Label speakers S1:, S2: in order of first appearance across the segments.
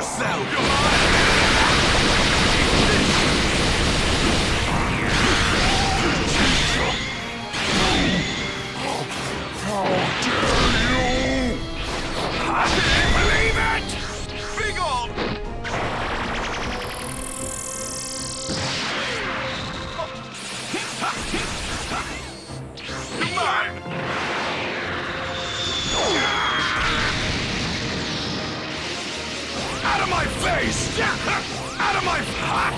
S1: Yourself! Out of my face! Out of my... Ha!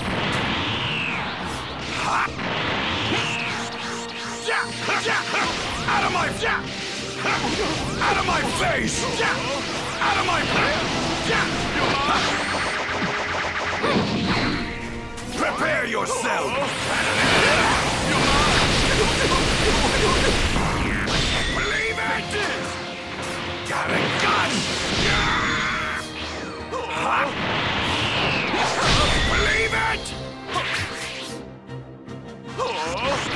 S1: Ha! Out of my... Out of my face! Out of my... Face! Prepare yourself! Got!